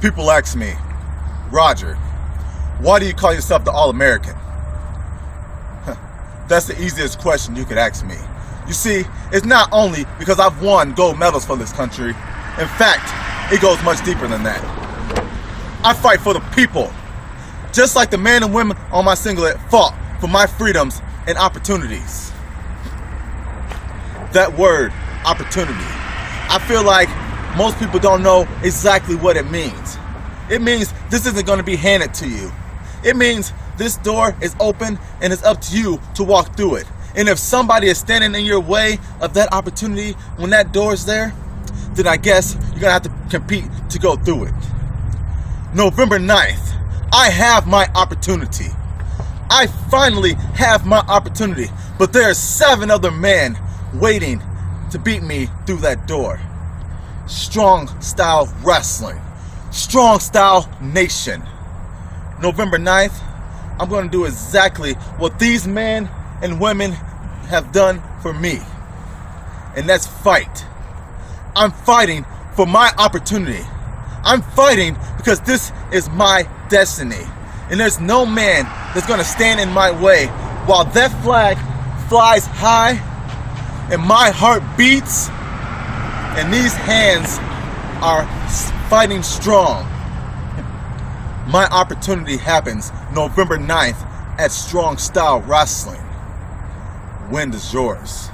People ask me, Roger, why do you call yourself the All American? That's the easiest question you could ask me. You see, it's not only because I've won gold medals for this country. In fact, it goes much deeper than that. I fight for the people, just like the men and women on my singlet fought for my freedoms and opportunities. That word, opportunity, I feel like most people don't know exactly what it means. It means this isn't going to be handed to you. It means this door is open and it's up to you to walk through it. And if somebody is standing in your way of that opportunity when that door is there, then I guess you're going to have to compete to go through it. November 9th, I have my opportunity. I finally have my opportunity, but there are seven other men waiting to beat me through that door. Strong Style Wrestling. Strong Style Nation. November 9th, I'm going to do exactly what these men and women have done for me. And that's fight. I'm fighting for my opportunity. I'm fighting because this is my destiny. And there's no man that's going to stand in my way while that flag flies high and my heart beats and these hands are fighting strong. My opportunity happens November 9th at Strong Style Wrestling. Wind is yours.